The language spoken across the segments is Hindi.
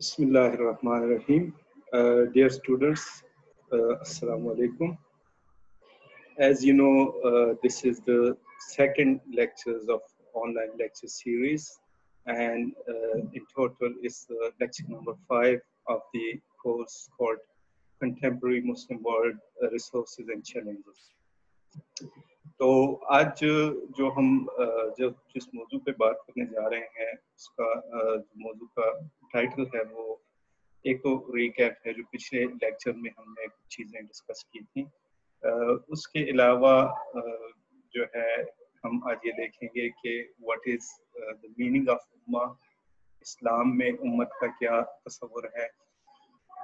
Bismillahirrahmanirrahim. Uh, dear students, uh, Assalamu alaikum. As you know, uh, this is the second lectures of online lecture series and uh, in total is the lecture number five of the course called Contemporary Muslim World uh, Resources and Challenges. तो आज जो हम जब जिस मौजू पे बात करने जा रहे हैं उसका मौजू का टाइटल है वो एक तो रिकैप है जो पिछले लेक्चर में हमने कुछ चीज़ें डिस्कस की थी। उसके अलावा जो है, हम आज ये देखेंगे कि what is the meaning of उम्मा इस्लाम में उम्मत का क्या तस्वर है?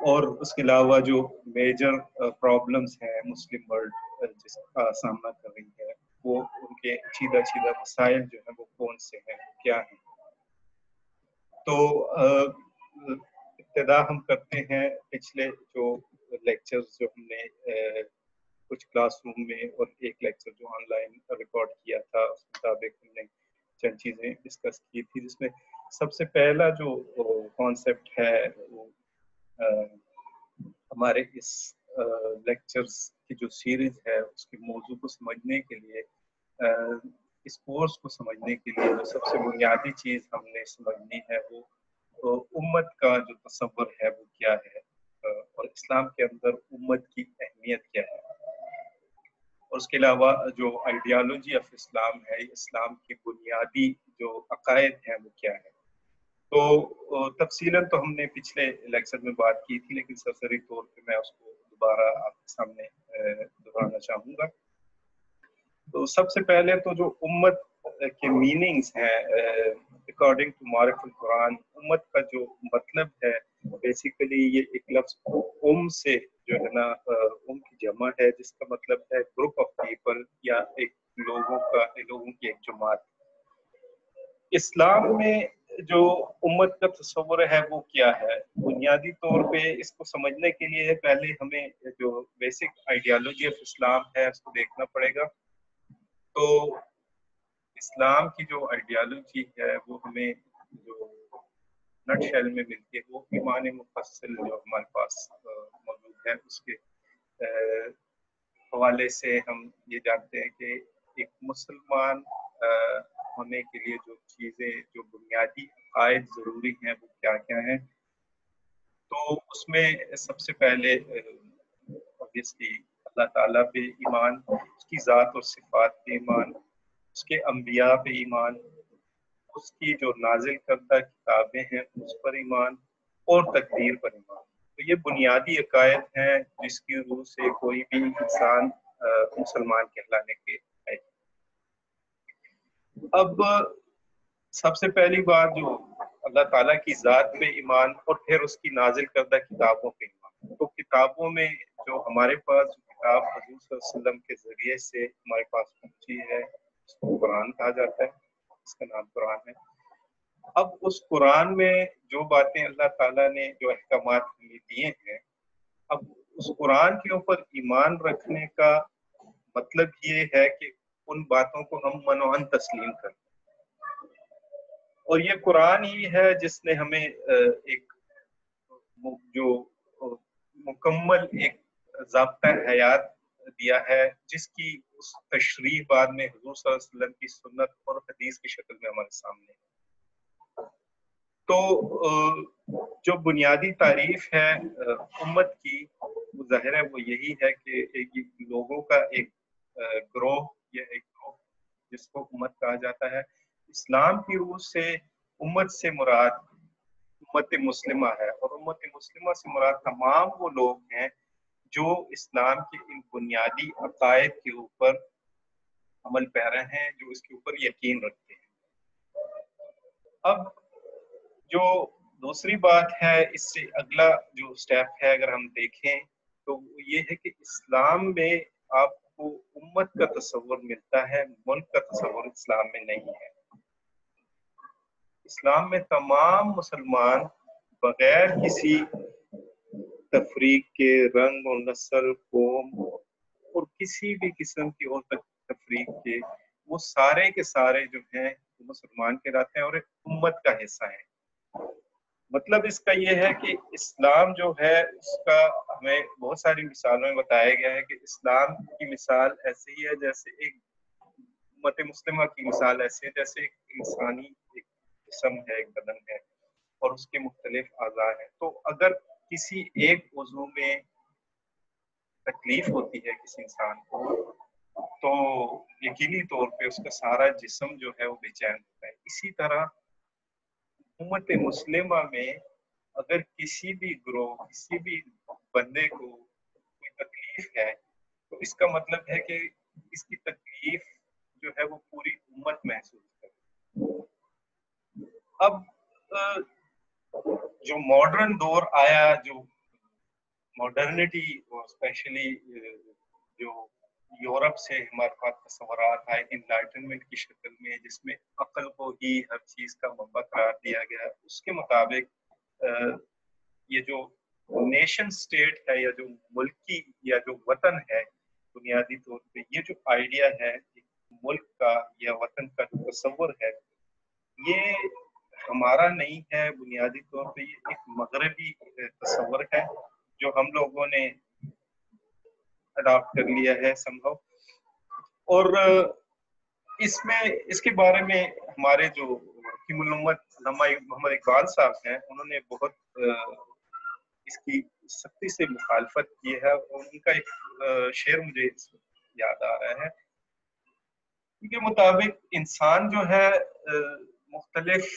और उसके अलावा जो मेजर प्रॉब्लम्स हैं मुस्लिम वर्ल्ड जिसका सामना कर रही है, वो उनके चीदा चीदा मसाइल जो है वो कौन से हैं, क्या हैं? तो इब्तदा हम करते हैं पिछले जो लेक्चर्स जो हमने कुछ क्लासरूम में और एक लेक्चर जो ऑनलाइन रिकॉर्ड किया था उस मुताबिक हमने चंद चीज़ें डिस्कस की थी जिसमें सबसे पहला जो कॉन्सेप्ट है वो आ, हमारे इस लेक्चर्स की जो सीरीज़ है उसके मौजू को समझने के लिए इस कोर्स को समझने के लिए जो सबसे बुनियादी चीज़ हमने समझनी है वो तो उम्मत का जो तस्वर है वो क्या है? और इस्लाम के अंदर उम्मत की अहमियत क्या है? और उसके अलावा जो आइडियालॉजी ऑफ़ इस्लाम है, इस्लाम की बुनियादी जो अकायद हैं वो क्या है? तो तफसीलन तो हमने पिछले लेक्चर में बात की थी, लेकिन सरसरी तौर पे मैं उसको दोबारा आपके सामने दोहराना चाहूँगा। तो सबसे पहले तो जो उम्मत के मीनिंग्स हैं अकॉर्डिंग टू मारिफुल कुरान उम्मत का जो मतलब है बेसिकली ये एक लफ्ज उम से जो है ना उम की जमा है, जिसका मतलब है ग्रुप ऑफ़ पीपल या एक लोगों का, लोगों की एक जमात। इस्लाम में जो उम्मत का तस्वर है, वो क्या है? बुनियादी तौर पे इसको समझने के लिए पहले हमें जो बेसिक आइडियालॉजी ऑफ़ इस्लाम है, उसको देखना पड़ेगा। तो इस्लाम की जो आइडियालॉजी है, वो हमें जो नट शेल में मिलती है, वो ईमान मुफसल जो हमारे पास मौजूद है, उसके हवाले से हम ये जानते हैं कि एक मुसलमान होने के लिए जो चीज़ें, जो बुनियादी आयद ज़रूरी हैं, वो क्या क्या हैं? तो उसमें सबसे पहले ऑब्वियसली अल्लाह ताला पे ईमान, उसकी ज़ात और सिफात पे ईमान, उसके अम्बिया पे ईमान, उसकी जो नाजिल करता किताबें हैं उस पर ईमान और तकदीर पर ईमान। तो ये बुनियादी अकायद हैं जिसकी रूह से कोई भी इंसान मुसलमान कहलाने के है। अब, सबसे पहली बात जो अल्लाह ताला की ज़ात पे ईमान और फिर उसकी नाजिल करदा किताबों पे ईमान। तो किताबों में जो हमारे पास किताब हजूर के ज़रिए से हमारे पास पहुँची है। उसको कुरान कहा जाता है। इसका नाम कुरान है। अब उस कुरान में जो बातें अल्लाह ताला ने, जो अहकाम हमें दिए हैं, अब उस कुरान के ऊपर ईमान रखने का मतलब ये है कि उन बातों को हम मनोहन तस्लीम कर और ये कुरान ही है जिसने हमें एक जो मुकम्मल एक जबता हयात दिया है, जिसकी उस तशरी बाद में हजूर की सुन्नत और हदीस की शक्ल में हमारे सामने तो जो बुनियादी तारीफ़ है उम्मत की, वो ज़ाहिर है वो यही है कि एक लोगों का एक ग्रोह, या एक ग्रोह जिसको उम्मत कहा जाता है। इस्लाम की रूह से उम्मत से मुराद, उम्मत मुस्लिमा है और उम्मत मुस्लिमा से मुराद तमाम वो लोग हैं जो इस्लाम के इन बुनियादी अकायद के ऊपर अमल पैरा हैं, जो इसके ऊपर यकीन रखते हैं। अब जो दूसरी बात है, इससे अगला जो स्टेप है, अगर हम देखें तो ये है कि इस्लाम में आपको उम्मत का तस्वर मिलता है, मुल्क का तस्वर इस्लाम में नहीं है। इस्लाम में तमाम मुसलमान बगैर किसी तफरीक के रंग और नस्ल कौम और किसी भी किस्म की और तफरीक के, वो सारे के सारे जो हैं मुसलमान के रहते हैं और एक उम्मत का हिस्सा है। मतलब इसका ये है कि इस्लाम जो है, उसका हमें बहुत सारी मिसालों में बताया गया है कि इस्लाम की मिसाल ऐसे ही है जैसे एक मत मुस्लिम की मिसाल ऐसे है जैसे एक इंसानी एक जिसम है, एक बदन है और उसके मुख्तलिफ़ अज़ा हैं। तो अगर किसी एक वज़ू में तकलीफ़ होती है किसी इंसान को तो यकीनी तौर पे उसका सारा जिस्म जो है वो बेचैन होता है। इसी तरह उम्मत मुस्लिमा में अगर किसी भी ग्रोह, किसी भी बंदे को कोई तकलीफ़ है तो इसका मतलब है कि इसकी तकलीफ़ जो है वो पूरी उम्मत महसूस करे अब जो मॉडर्न दौर आया, जो मॉडर्निटी स्पेशली जो यूरोप से हमारे पास तस्वर आए इनलाइटनमेंट की शक्ल में, जिसमें अकल को ही हर चीज़ का मब्बा करार दिया गया, उसके मुताबिक ये जो नेशन स्टेट है, या जो मुल्की, या जो वतन है, बुनियादी तौर पे, ये जो आइडिया है मुल्क का या वतन का जो तस्वर है, ये हमारा नहीं है बुनियादी तौर पे, ये एक मगरबी तस्वर है जो हम लोगों ने अडॉप्ट कर लिया है संभव। और इसमें, इसके बारे में हमारे जो मोहम्मद इकबाल साहब हैं, उन्होंने बहुत इसकी सख्ती से मुखालफत की है और उनका एक शेर मुझे याद आ रहा है। उनके मुताबिक इंसान जो है मुख्तलिफ़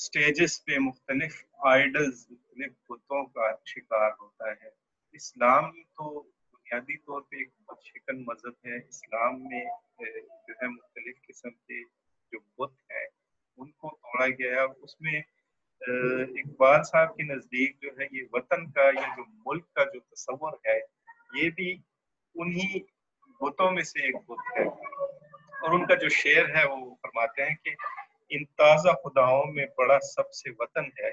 स्टेजेस पे मुख्तलिफ़ आइडल्स मुख्तलिफ़ बुतों का शिकार होता है। इस्लाम तो बुनियादी तौर पे एक शिकन मज़हब है। इस्लाम में जो है मुख्तलिफ़ किस्म के जो बुत हैं, उनको तोड़ा गया। उसमें इकबाल साहब के नज़दीक जो है ये वतन का, या जो मुल्क का जो तस्वर है, ये भी उन्हीं बुतों में से एक बुत है। और उनका जो शेर है वो फरमाते हैं कि इन ताज़ा खुदाओं में बड़ा सबसे वतन है।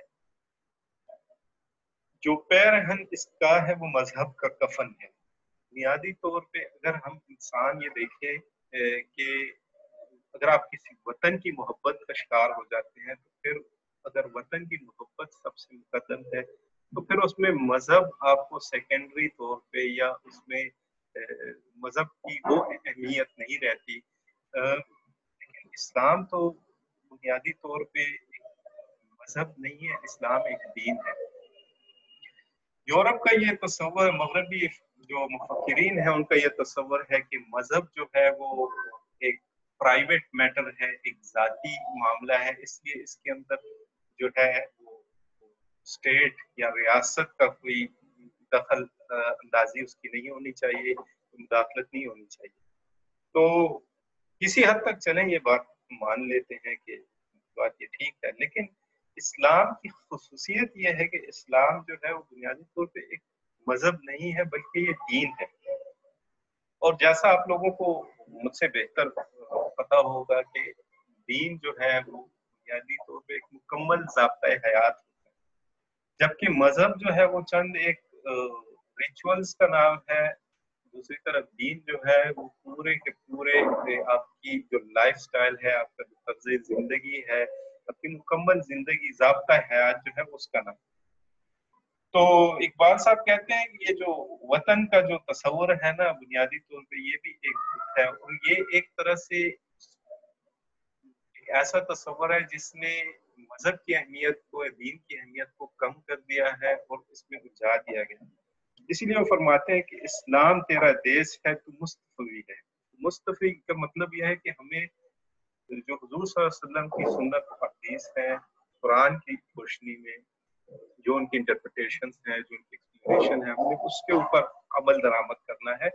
जो पैरहन इसका है वो मज़हब का कफन है। बुनियादी तौर पे अगर हम इंसान ये देखें कि अगर आप किसी वतन की मोहब्बत का शिकार हो जाते हैं तो फिर अगर वतन की मोहब्बत सबसे मुकदम है तो फिर उसमें मज़हब आपको सेकेंडरी तौर पे या उसमें मज़हब की वो अहमियत नहीं रहती। इस्लाम तो बुनियादी तौर पे मज़हब नहीं है, इस्लाम एक दीन है। यूरोप का ये तस्वर, मगरबी जो मुफक्रीन है, उनका यह तस्वर है कि मज़हब जो है वो एक प्राइवेट मैटर है, एक जाती मामला है। इसलिए इसके अंदर जो है स्टेट या रियासत का कोई दखल अंदाजी उसकी नहीं होनी चाहिए, मुदाखलत नहीं होनी चाहिए। तो किसी हद तक चले ये बात। मान लेते हैं कि बात ये ठीक है, लेकिन इस्लाम की खसूसियत यह है कि इस्लाम जो है वो बुनियादी तौर पे एक मज़हब नहीं है, बल्कि ये दीन है। और जैसा आप लोगों को मुझसे बेहतर पता होगा कि दीन जो है वो बुनियादी तौर पे एक मुकम्मल जबता हयात होता है। जबकि मज़हब जो है वो चंद एक रिचुअल्स का नाम है दूसरी तरफ़ दीन जो है, वो पूरे के पूरे आपकी जो लाइफ स्टाइल है, आपका जो तर्ज ज़िंदगी है, आपकी मुकम्मल ज़िंदगी, जबता हयात जो है, उसका नाम। तो इकबाल साहब कहते हैं ये जो वतन का जो तस्वर है ना, बुनियादी तौर पे ये भी एक है और ये एक तरह से ऐसा तस्वर है जिसने मज़हब की अहमियत को, दीन की अहमियत को कम कर दिया है और इसमें उलझा दिया गया इसीलिए वो फरमाते हैं कि इस्लाम तेरा देश है तो मुस्तफ़ी है। मुस्तफ़ी का मतलब यह है कि हमें जो हजूर वसल्लम की सुन्नत हदीस है, कुरान की रोशनी में, जो उनकी इंटरप्रटेशन है, जो उनकी एक्सप्लेनेशन है, हमें उसके ऊपर अमल दरामद करना है।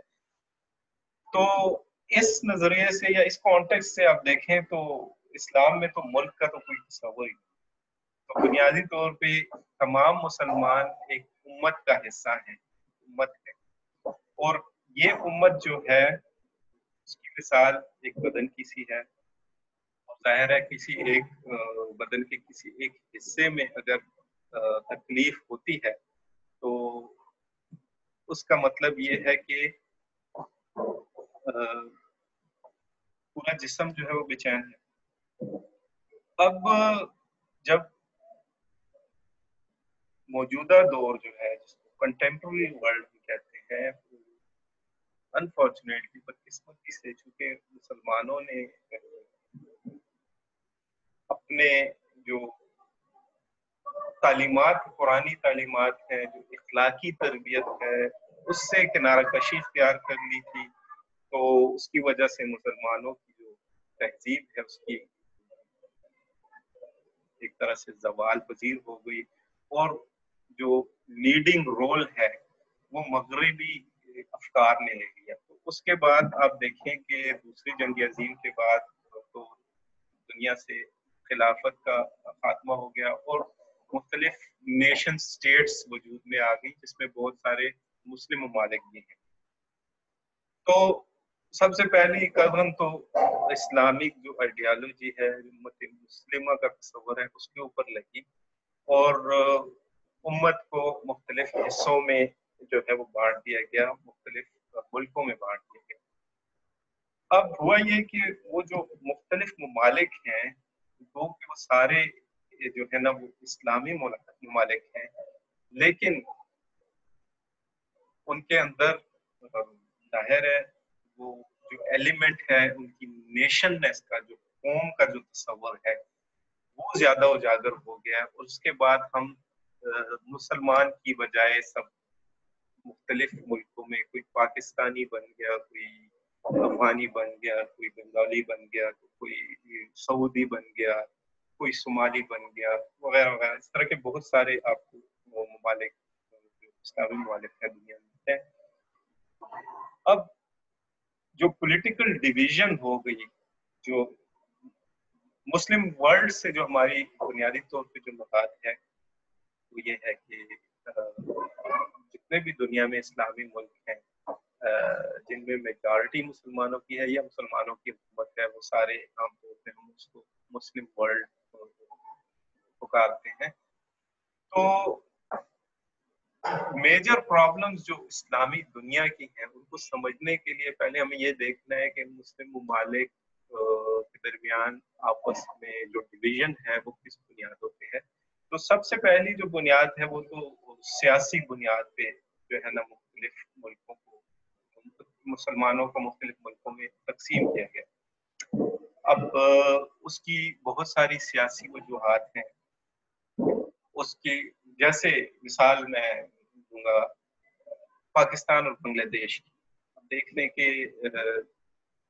तो इस नज़रिए से या इस कॉन्टेक्स्ट से आप देखें तो इस्लाम में तो मुल्क का तो कोई तस्वर ही नहीं। तो बुनियादी तौर पे तमाम मुसलमान एक उम्मत का हिस्सा है। उम्मत है। और ये उम्मत जो है उसकी मिसाल एक बदन की सी है। ज़ाहिर है किसी एक बदन के किसी एक हिस्से में अगर तकलीफ़ होती है तो उसका मतलब ये है कि पूरा जिसम जो है वो बेचैन है। अब जब मौजूदा दौर जो है जिसको कंटेम्प्रेरी वर्ल्ड कहते हैं। अनफॉर्चुनेटली बदकिस्मती से चूँकि मुसलमानों ने, अपने जो तालीमत, पुरानी तालीमत है, जो इखलाकी तरबियत है, उससे किनारा कशी इख्तियार कर ली थी तो उसकी वजह से मुसलमानों की जो तहजीब है, उसकी एक तरह से जवाल पजीर हो गई। और जो लीडिंग रोल है, वो मगरबी अफकार ने ले लिया। तो उसके बाद आप देखें कि दूसरी जंग अजीम के बाद तो दुनिया से खिलाफत का खात्मा हो गया और मुख्तलिफ़ नेशन स्टेट्स वजूद में आ गई, जिसमें बहुत सारे मुस्लिम ममालिक भी हैं। तो सबसे पहली कदम तो इस्लामिक जो आइडियालॉजी है मुस्लिम का तस्वर है, उसके ऊपर लगी। और उम्मत को मुख्तलिफ़ हिस्सों में जो है वो बांट दिया गया, मुख्तलिफ़ मुल्कों में बांट दिया गया। अब हुआ ये कि वो जो मुख्तलिफ़ ममालिक हैं वो कि वो सारे जो है ना वो इस्लामी ममालिक हैं, लेकिन उनके अंदर ज़ाहिर है वो जो एलिमेंट है, उनकी नेशननेस का जो, कौम का जो तस्वर है, वो ज़्यादा उजागर हो गया और उसके बाद हम मुसलमान की बजाय सब मुख्तलिफ़ मुल्कों में कोई पाकिस्तानी बन गया, कोई अफगानी बन गया, कोई बंगाली बन गया, कोई सऊदी बन गया, कोई सोमाली बन गया, वगैरह वगैरह। इस तरह के बहुत सारे आपको ममालिक इस्लामी ममालिक है दुनिया में है? अब जो पॉलिटिकल डिवीज़न हो गई, जो मुस्लिम वर्ल्ड से जो हमारी बुनियादी तौर पे जो मुकात है वो ये है कि जितने भी दुनिया में इस्लामी मुल्क हैं जिनमें मेजॉरिटी मुसलमानों की है या मुसलमानों की हुकूमत है, वो सारे आमतौर पर हम उसको मुस्लिम वर्ल्ड पुकारते हैं। तो मेजर प्रॉब्लम्स जो इस्लामी दुनिया की हैं, उनको समझने के लिए पहले हमें ये देखना है कि मुस्लिम ममालिक के दरमियान आपस में जो डिवीज़न है, वो किस बुनियादों पे है। तो सबसे पहली जो बुनियाद है वो तो सियासी बुनियाद पे जो है ना मुख्तलिफ़ मुल्कों को, मुसलमानों को मुख्तलिफ़ मुल्कों में तकसीम किया गया। अब उसकी बहुत सारी सियासी वजूहत हैं। उसकी, जैसे मिसाल मैं दूँगा, पाकिस्तान और बांग्लादेश की। देख लें कि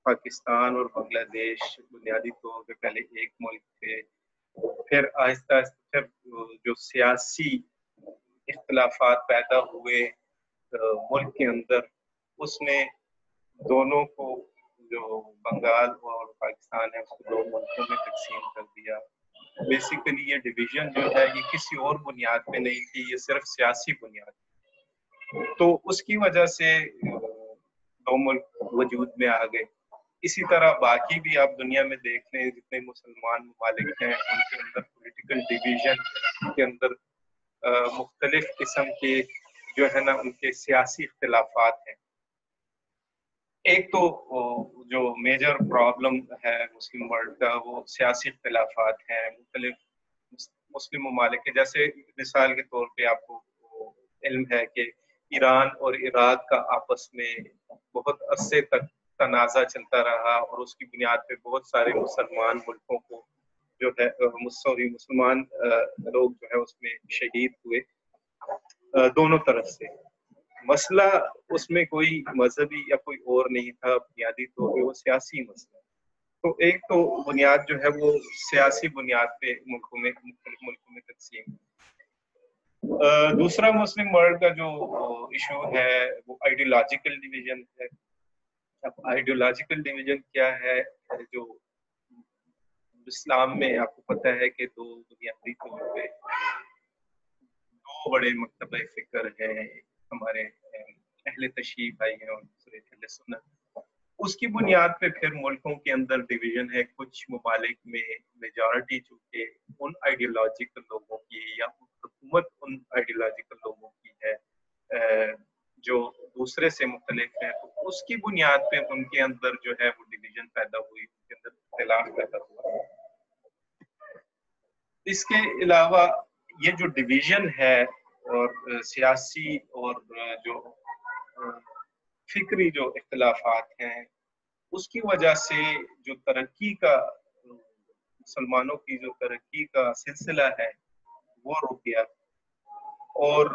पाकिस्तान और बांग्लादेश बुनियादी तौर पे पहले एक मुल्क थे फिर आहिस्ता आहिस्ता फिर जो सियासी इख्तलाफात पैदा हुए मुल्क के अंदर, उसने दोनों को जो बंगाल और पाकिस्तान है, उसको दो मुल्कों में तकसीम कर दिया। बेसिकली ये डिवीज़न जो है, ये किसी और बुनियाद पे नहीं थी, ये सिर्फ़ सियासी बुनियाद तो उसकी वजह से दो मुल्क वजूद में आ गए। इसी तरह बाकी भी आप दुनिया में देख लें जितने मुसलमान ममालिक हैं, उनके अंदर पोलिटिकल डिवीज़न के अंदर मुख्तलिफ़ किस्म के जो है ना, उनके सियासी इख्तलाफात हैं। एक तो जो मेजर प्रॉब्लम है मुस्लिम वर्ल्ड का, वो सियासी इख्तलाफात हैं, मुख्तलिफ़ मुस्लिम ममालिक जैसे मिसाल के तौर पे आपको इल्म है कि ईरान और इराक का आपस में बहुत अरसे तक तनाज़ा चलता रहा और उसकी बुनियाद पे बहुत सारे मुसलमान मुल्कों को जो है सॉरी, मुसलमान लोग जो है उसमें शहीद हुए दोनों तरफ़ से। मसला उसमें कोई मजहबी या कोई और नहीं था, बुनियादी तो वो सियासी मसला। तो एक तो बुनियाद जो है वो सियासी बुनियाद पे मुल्कों में मुल्कों में तकसीम। दूसरा मुस्लिम वर्ल्ड का जो इशू है, वो आइडियोलॉजिकल डिवीज़न है। अब आइडियोलॉजिकल डिवीज़न क्या है? जो इस्लाम में आपको पता है कि दो बुनियादी तौर पे दो बड़े मकतब फ़िक्र है, हमारे अहले तशी भाई हैं और दूसरे अहले सुन्नत। उसकी बुनियाद पे फिर मुल्कों के अंदर डिवीज़न है। कुछ ममालिक में मेजॉरिटी चूँकि उन आइडियोलॉजिकल लोगों की या हुकूमत उन आइडियोलॉजिकल लोगों की है जो दूसरे से मुख्तलिफ़ है। उसकी बुनियाद पे उनके अंदर जो है वो डिवीज़न पैदा हुई, उनके अंदर इख्तलाफ पैदा हुआ। इसके अलावा ये जो डिवीज़न है और सियासी और जो फिक्री जो इख्तलाफात हैं, उसकी वजह से जो तरक्की का मुसलमानों की जो तरक्की का सिलसिला है, वो रुक गया। और